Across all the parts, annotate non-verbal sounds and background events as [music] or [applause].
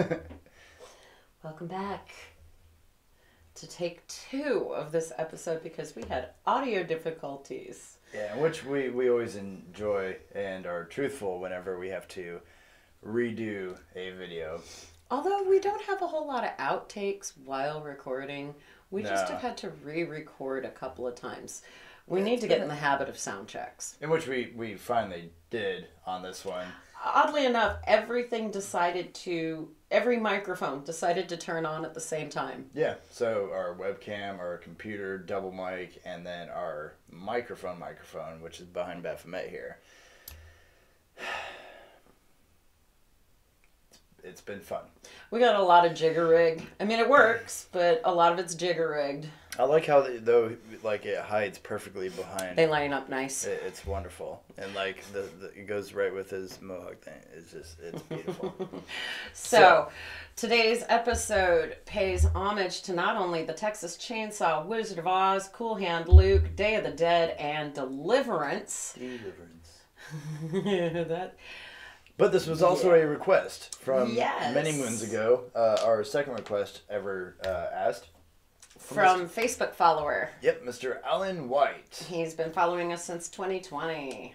[laughs] Welcome back to take two of this episode because we had audio difficulties. Yeah, which we, we always enjoy and are truthful whenever we have to redo a video. Although we don't have a whole lot of outtakes while recording, we just have had to re record a couple of times. We need to get in the habit of sound checks. In which we, we finally did on this one. Oddly enough, everything decided to, every microphone decided to turn on at the same time. Yeah, so our webcam, our computer, double mic, and then our microphone microphone, which is behind Baphomet here. [sighs] It's been fun. We got a lot of jigger rig. I mean, it works, but a lot of it's jigger rigged. I like how the, though like it hides perfectly behind. They line up nice. It, it's wonderful, and like the, the it goes right with his mohawk thing. It's just it's beautiful. [laughs] So, So- today's episode pays homage to not only the Texas Chainsaw, Wizard of Oz, Cool Hand Luke, Day of the Dead, and Deliverance. Deliverance. [laughs] that But this was also a request from Yes. many moons ago. Uh, our second request ever uh, asked. From Facebook follower. Yep, Mr. Alan White. He's been following us since 2020.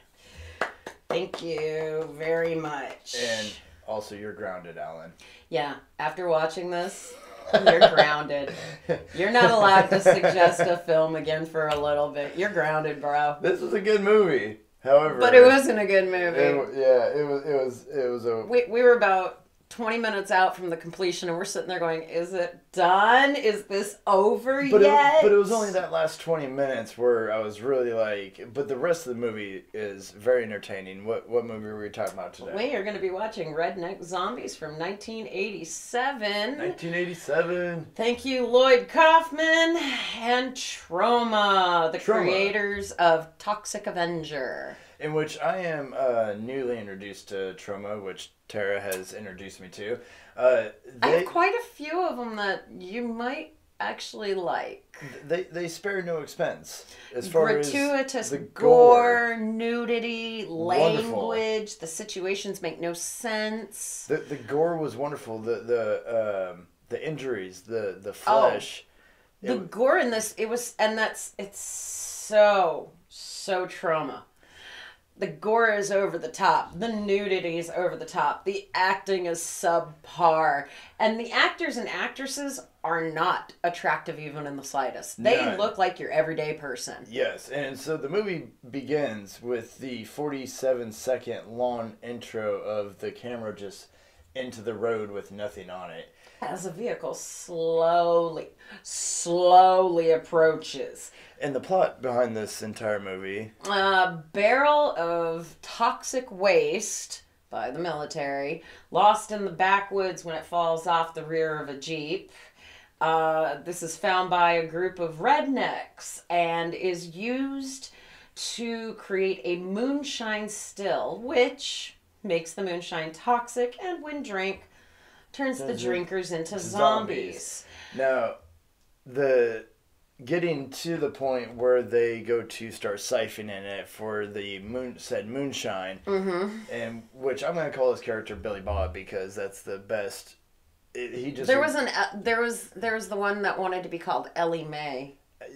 Thank you very much. And also, you're grounded, Alan. yeah, after watching this, you're grounded. [laughs] You're not allowed to suggest a film again for a little bit. You're grounded, bro. This was a good movie. However, But it wasn't a good movie. it- yeah, it was. It was. It was a. we, we were about 20 minutes out from the completion and we're sitting there going is it done is this over But yet it, but it was only that last 20 minutes where I was really like, but the rest of the movie is very entertaining. What what movie were we talking about today? we are going to be watching redneck zombies from 1987 1987. thank you lloyd kaufman and Troma the Troma. creators of toxic avenger In which I am uh, newly introduced to Troma, which Tara has introduced me to. Uh, i have quite a few of them that you might actually like they they spare no expense as far gratuitous as the gore, nudity, Wonderful. language. The situations make no sense. The the gore was wonderful. The the um, the injuries, the the Oh. flesh. It The gore in this, it was, and that's it's so so Troma. The gore is over the top. The nudity is over the top. The acting is subpar, and the actors and actresses are not attractive even in the slightest. They None. look like your everyday person. Yes, and so the movie begins with the 47 second long intro of the camera just into the road with nothing on it. As the vehicle slowly, slowly approaches. And the plot behind this entire movie, A barrel of toxic waste by the military, lost in the backwoods when it falls off the rear of a Jeep. Uh, this is found by a group of rednecks and is used to create a moonshine still, which makes the moonshine toxic and, when drink, turns the drinkers into zombies. zombies. Now, the getting to the point where they go to start siphoning it for the moon said moonshine, Mm-hmm. and which I'm gonna call this character Billy Bob because that's the best. It, he just There was an uh, there was there was the one that wanted to be called Ellie May.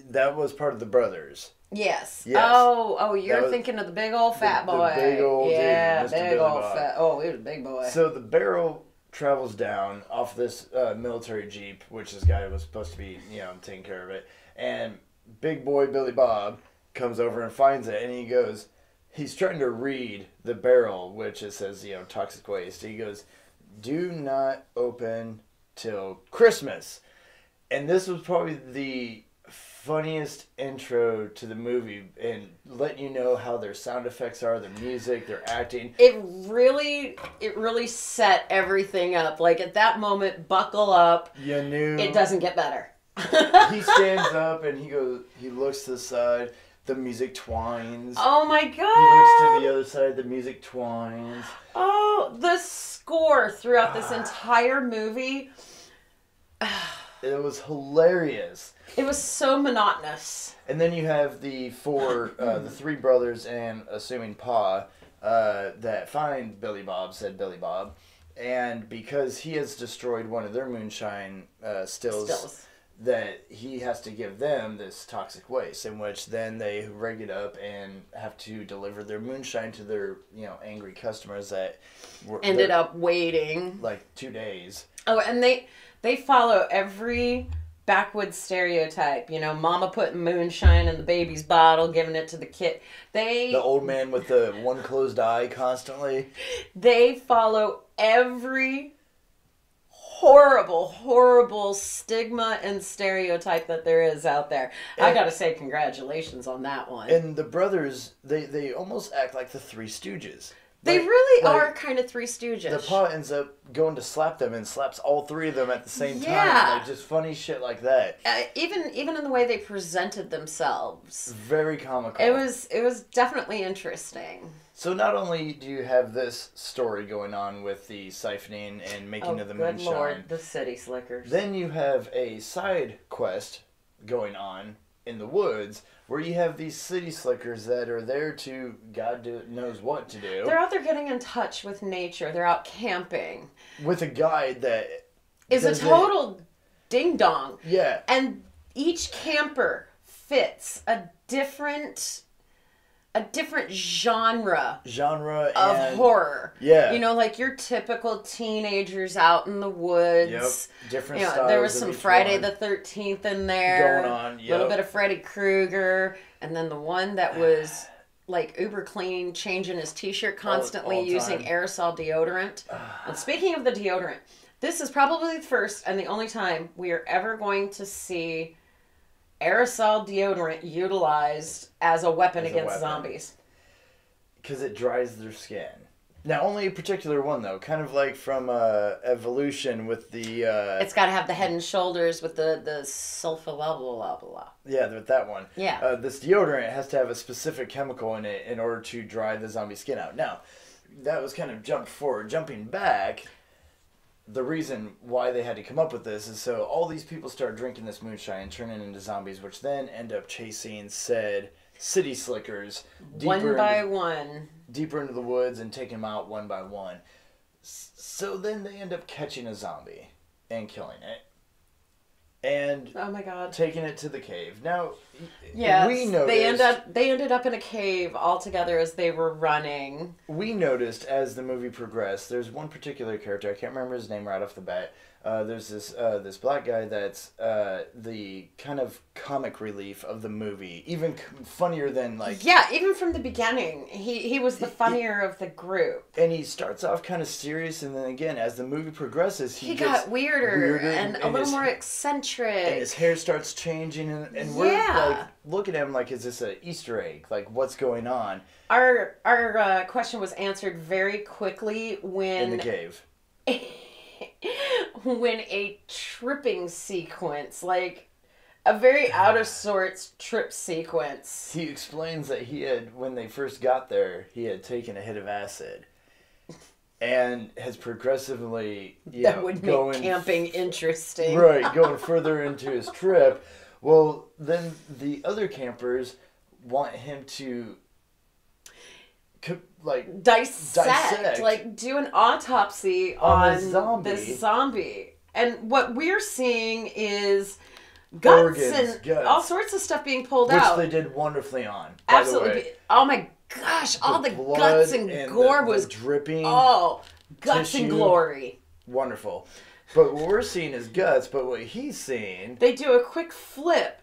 that was part of the brothers. Yes. Yes. Oh, oh, you're was- thinking of the big old fat the boy. big old dude, yeah, Mr. big Billy old Bob. fat. Oh, he was a big boy. So the barrel travels down off this uh, military jeep, which this guy was supposed to be, you know, taking care of it. And big boy Billy Bob comes over and finds it, and he goes, he's trying to read the barrel, which it says, you know, toxic waste. He goes, "Do not open till Christmas." And this was probably the funniest intro to the movie and letting you know how their sound effects are, their music, their acting. it really, it really set everything up. Like at that moment, buckle up. You knew It doesn't get better. he stands up and he goes he looks to the side the music twines oh my god. he looks to the other side the music twines Oh, the score throughout this ah. entire movie. [sighs] it was hilarious It was so monotonous. and then you have the four uh, the [laughs] three brothers and assuming pa uh, that find billy bob said billy bob and because he has destroyed one of their moonshine uh, stills, Stills. that he has to give them this toxic waste, in which then they rig it up and have to deliver their moonshine to their you know angry customers that were Ended up waiting. like two days. Oh, and they they follow every backwoods stereotype. You know, mama putting moonshine in the baby's bottle, giving it to the kid. They The old man with the one closed eye constantly. they follow every horrible, horrible stigma and stereotype that there is out there. I gotta say, congratulations on that one. And the brothers, they they almost act like the Three Stooges. They Like- really like, are kind of Three Stooges. The pa ends up going to slap them and slaps all three of them at the same Yeah. time. Like just funny shit like that. uh, even even in the way they presented themselves, Very comical. it was it was definitely interesting. So not only do you have this story going on with the siphoning and making Oh, of the good moonshine, lord, the city slickers. then you have a side quest going on in the woods where you have these city slickers that are there to God knows what to do They're out there getting in touch with nature. They're out camping. with a guide that Is a it- total ding dong. yeah and each camper fits a different a different genre genre of and horror. Yeah. You know like your typical teenagers out in the woods. Yep. Different you know, styles there was some Friday one the 13th in there. going on a yep. little bit of Freddy Krueger. And then the one that [sighs] was like uber clean changing his t-shirt constantly all the using aerosol deodorant. [sighs] And speaking of the deodorant this is probably the first and the only time we are ever going to see aerosol deodorant utilized as a weapon As a against weapon. zombies because it dries their skin. Now, only a particular one though, kind of like from uh, Evolution with the uh, it's got to have the head and shoulders with the the sulfa blah blah blah blah yeah, with that one. yeah Uh, this deodorant has to have a specific chemical in it in order to dry the zombie skin out. Now, that was kind of jumped forward. Jumping back, the reason why they had to come up with this is so all these people start drinking this moonshine and turning into zombies, which then end up chasing said city slickers one by into, one deeper into the woods and taking them out one by one. So then they end up catching a zombie and killing it. And oh my god taking it to the cave. Now, yeah we noticed. they end up they ended up in a cave all together as they were running. we noticed as the movie progressed. There's one particular character. I can't remember his name right off the bat. Uh, there's this uh, this black guy that's uh, the kind of comic relief of the movie, even funnier than like. yeah, even from the beginning, he he was the funnier of the group. And he starts off kind of serious, and then again, as the movie progresses, he, He, gets, got weirder, weirder and, and a little his- more and eccentric. his hair starts changing, and, and we're like looking at him like, is this an Easter egg? Like, what's going on Our our uh, question was answered very quickly when in the cave? [laughs] when a tripping sequence, like a very [sighs] out of sorts trip sequence. He explains that he had, when they first got there, he had taken a hit of acid, and has progressively, [laughs] you that know, would make going camping interesting. right, [laughs] going further into his trip. Well, then the other campers want him to, like, dissect, Dissect. like do an autopsy On on, zombie. this zombie. And what we're seeing is guts Organs, and guts. all sorts of stuff being pulled which out. Which they did wonderfully on. By Absolutely. The way. Oh my gosh, all the, guts and, the- gore the was dripping. oh, guts and glory. Wonderful. But what we're seeing is guts, but what he's seeing They do a quick flip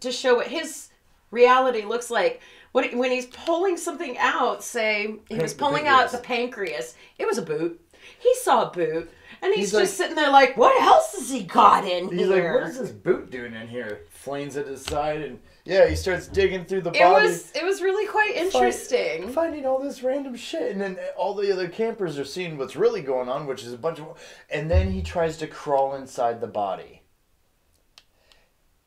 to show what his reality looks like. When, when he's pulling something out, say he was the pulling out the pancreas, it was a boot. He saw a boot, and he's, He's just like- sitting there like, "What else has he got in He's here?" like, what is this boot doing in here? Flings at his side, and yeah, he starts digging through the body. it was it was really quite interesting. finding all this random shit, and then all the other campers are seeing what's really going on, which is a bunch of, and then he tries to crawl inside the body.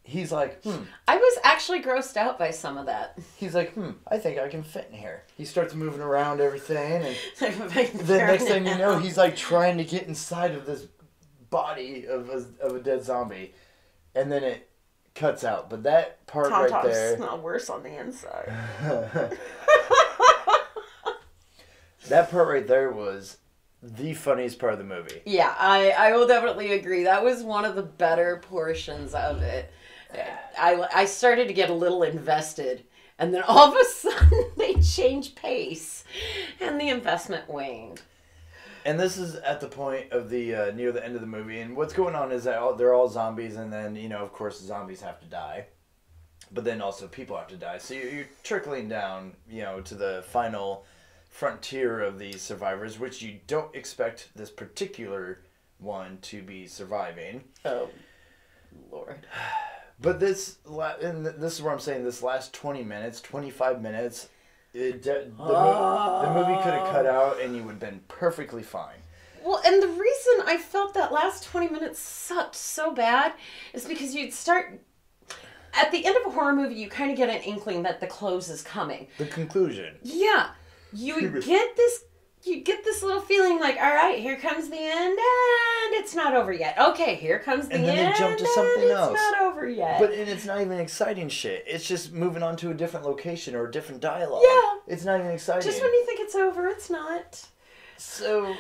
He's like, hmm. I was actually grossed out by some of that. [laughs] He's like, hmm. I think I can fit in here. He starts moving around everything, and [laughs] the next thing you know, he's like trying to get inside of this body of a, of a dead zombie, and then it cuts out. But that part Tom right Toms there. smell worse on the inside. [laughs] that part right there was the funniest part of the movie. Yeah, I, I will definitely agree. That was one of the better portions of it. I, I started to get a little invested, and then all of a sudden [laughs] they changed pace, and the investment waned. And this is at the point of the uh, near the end of the movie, and what's going on is that all, they're all zombies, and then you know, of course, the zombies have to die, but then also people have to die. So you're, you're trickling down, you know, to the final frontier of these survivors, which you don't expect this particular one to be surviving. Oh, Lord. [sighs] [sighs] [sighs] But this, and this is where I'm saying this last 20 minutes, 25 minutes, it, the, mo- the movie could have cut ah. out and you would have been perfectly fine. Well, and the reason I felt that last 20 minutes sucked so bad is because you'd start. At the end of a horror movie, you kind of get an inkling that the close is coming. The conclusion. Yeah, you get this. You get this little feeling like, all right, here comes the end, and it's not over yet. Okay, here comes the And then they end, jump to and something it's else. not over yet. But and it's not even exciting shit. It's just moving on to a different location or a different dialogue. Yeah. It's not even exciting. just when you think it's over, it's not. So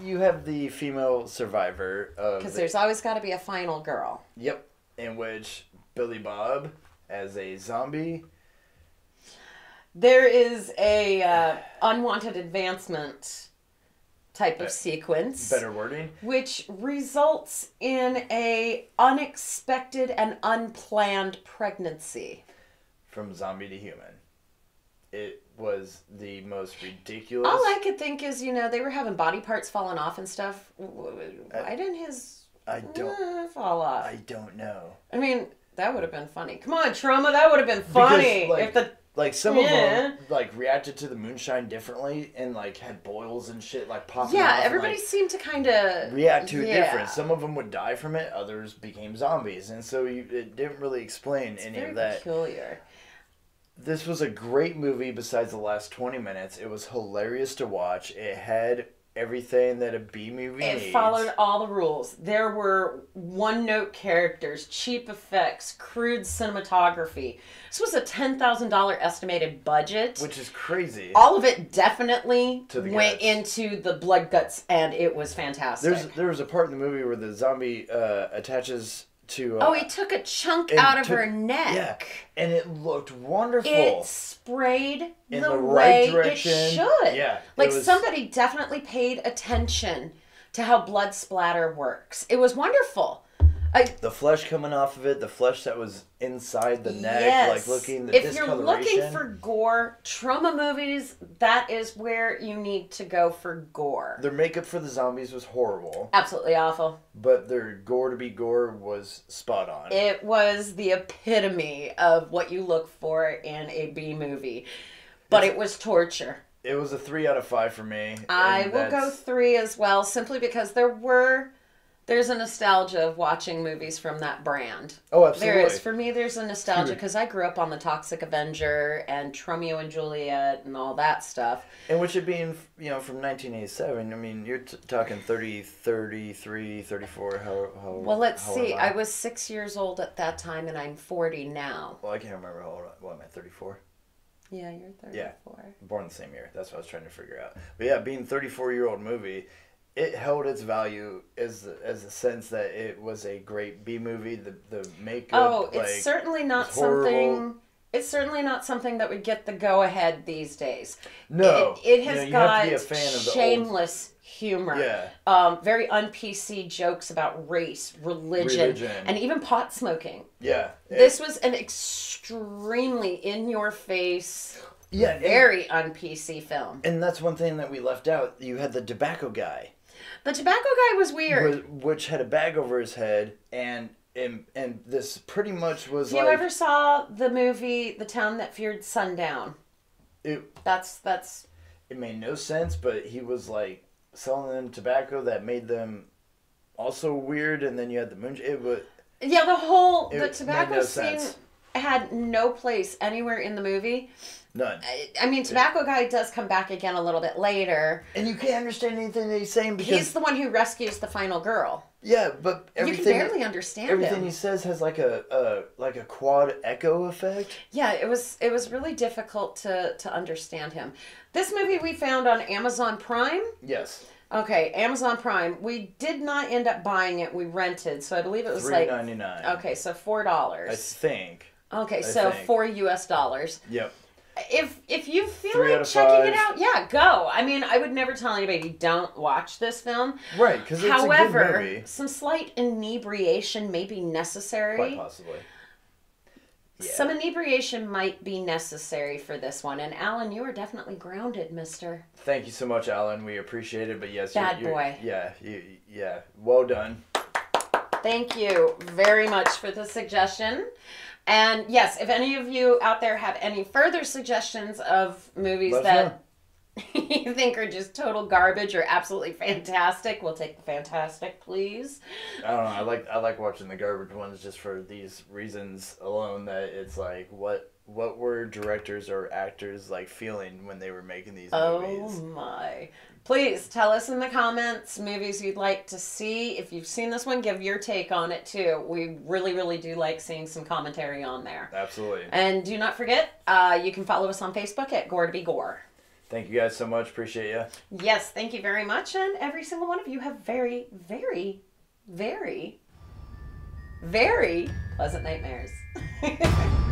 you have the female survivor of Because the- there's always got to be a final girl. Yep. In which Billy Bob as a zombie There is a uh, unwanted advancement type of sequence. better wording. which results in a unexpected and unplanned pregnancy. from zombie to human. It was the most ridiculous. All I could think is, you know, they were having body parts falling off and stuff. Why didn't his I don't. uh, fall off? I don't know. I mean, that would have been funny. Come on, Troma, that would have been funny Because, like, if the Like some Yeah. of them, like reacted to the moonshine differently and like had boils and shit like popping. yeah, and, everybody like, seemed to kind of react to it yeah. different. Some of them would die from it. Others became zombies, and so you, it didn't really explain It's any of that. peculiar. This was a great movie. Besides the last twenty minutes, it was hilarious to watch. It had everything that a B movie It needs. followed all the rules. There were one note characters, cheap effects, crude cinematography. This was a $10,000 estimated budget. which is crazy. all of it definitely To the went guts. into the blood guts and it was fantastic. There's there was a part in the movie where the zombie uh, attaches to. Uh, oh, he took a chunk out of took- her neck. Yeah, and it looked wonderful. It sprayed In the, the right way direction. it should. Yeah, Like was- somebody definitely paid attention to how blood splatter works. It was wonderful. I, the flesh coming off of it, the flesh that was inside the neck, yes. like looking the if you're looking for gore, Troma movies, that is where you need to go for gore. Their makeup for the zombies was horrible, Absolutely awful. but their gore to be gore was spot on. It was the epitome of what you look for in a B movie. But it was torture. It was a three out of five for me. I will go three as well, simply because there were there's a nostalgia of watching movies from that brand. Oh, absolutely. There is for me. There's a nostalgia hmm. because I grew up on the Toxic Avenger and Tromeo and Juliet and all that stuff. And which it being, you know, from 1987, I mean, you're t- talking 30, 33, 34, how, how Well, let's how see. am I was six years old at that time, and I'm 40 now. Well, I can't remember how old, I- what am I, 34? Yeah, you're 34. Yeah. Born the same year. That's what I was trying to figure out. But yeah, being 34 year old movie, it held its value as as the sense that it was a great B movie. The the makeup. Oh, it's like, certainly not something. It's certainly not something that would get the go ahead these days. no. it, it You has know, you got have to be a fan of the old. shameless humor. Yeah. Um, very un PC jokes about race, religion, Religion. and even pot smoking. Yeah. This was an extremely in your face, yeah. very un PC film. And that's one thing that we left out. You had the tobacco guy, The tobacco guy was weird. wh- which had a bag over his head, and and and this pretty much was If you like ever saw the movie The Town That Feared Sundown, it. that's that's It made no sense, but he was like selling them tobacco that made them also weird, and then you had the moon. It was Yeah, the whole the tobacco no scene sense. Had no place anywhere in the movie. none, I, I mean, Tobacco Guy does come back again a little bit later. and you can't understand anything that he's saying because He's the one who rescues the final girl. yeah, but you can barely understand everything him. he says has like a, a like a quad echo effect. Yeah, it was it was really difficult to to understand him. This movie we found on Amazon Prime. Yes, Okay, Amazon Prime. We did not end up buying it. We rented, so I believe it was Three like ninety nine. okay, so four dollars. I think. Okay, I so think. four U.S. dollars. Yep. If if you feel Three like checking it out, yeah, go. I mean, I would never tell anybody don't watch this film. Right, because it's a However, some slight inebriation may be necessary. Quite possibly. Yeah. Some inebriation might be necessary for this one. And Alan, you are definitely grounded, mister. Thank you so much, Alan. We appreciate it. But yes, Bad you're, you're, boy. Yeah, you, yeah. Well done. Thank you very much for the suggestion. And yes, if any of you out there have any further suggestions of movies Let us that [laughs] you think are just total garbage or absolutely fantastic, we'll take the fantastic, please. I don't know. I like I like watching the garbage ones just for these reasons alone. That it's like what what were directors or actors like feeling when they were making these Oh movies? my. Please tell us in the comments movies you'd like to see. If you've seen this one, give your take on it too. We really, really do like seeing some commentary on there. Absolutely. And do not forget, uh, you can follow us on Facebook at Gore to Be Gore. Thank you guys so much. Appreciate you. Yes, thank you very much. And every single one of you have very, very, very, very pleasant nightmares. [laughs]